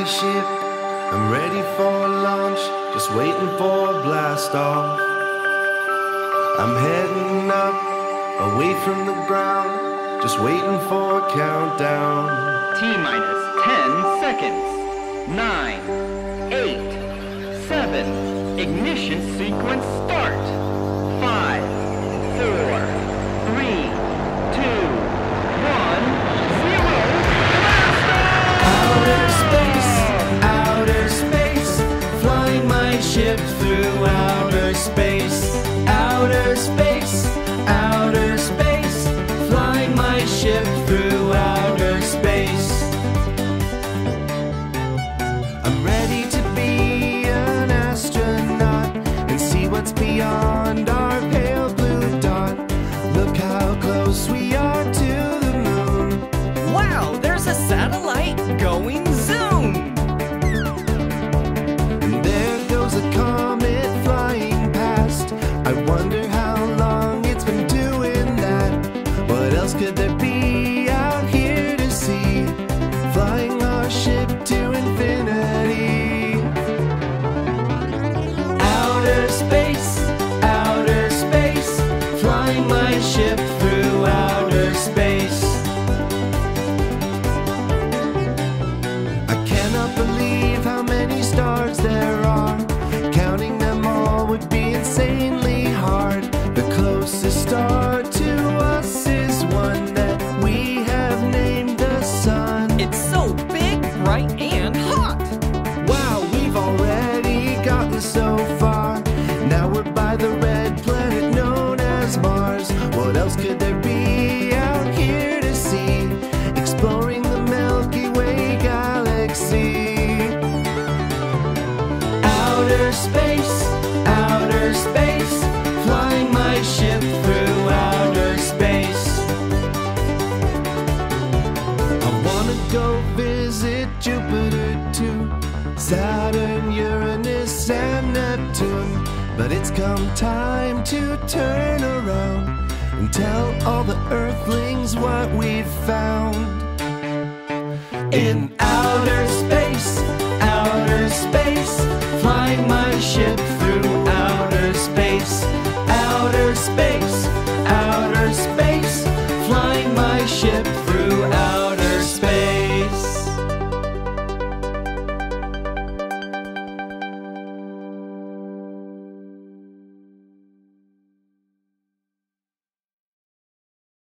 my ship. I'm ready for launch, just waiting for a blast off. I'm heading up, away from the ground, just waiting for a countdown. T minus 10 seconds. 9, 8, 7, ignition sequence start. 5, through outer space. Outer space, outer space, flying my ship through outer space. I'm ready to be an astronaut and see what's beyond our pale blue dot. Look how close we are to the moon. Wow, there's a satellite going else could there be out here to see? Flying our ship to infinity. Outer space, outer space, flying my ship through outer space. I cannot believe how many stars there are. Counting them all would be insanely Outer space, outer space, flying my ship through outer space. I wanna go visit Jupiter too, Saturn, Uranus, and Neptune. But it's come time to turn around and tell all the Earthlings what we've found. In my ship through